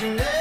You never